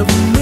Every